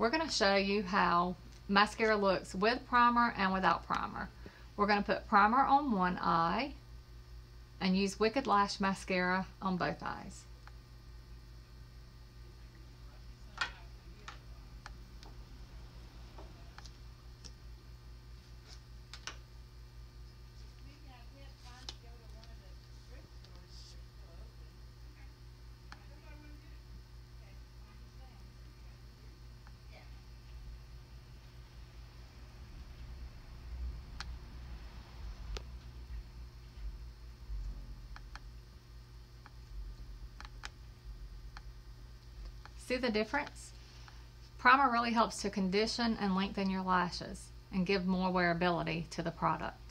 we're going to show you how mascara looks with primer and without primer. We're going to put primer on one eye and use Wicked Lash Mascara on both eyes. See the difference? Primer really helps to condition and lengthen your lashes and give more wearability to the product.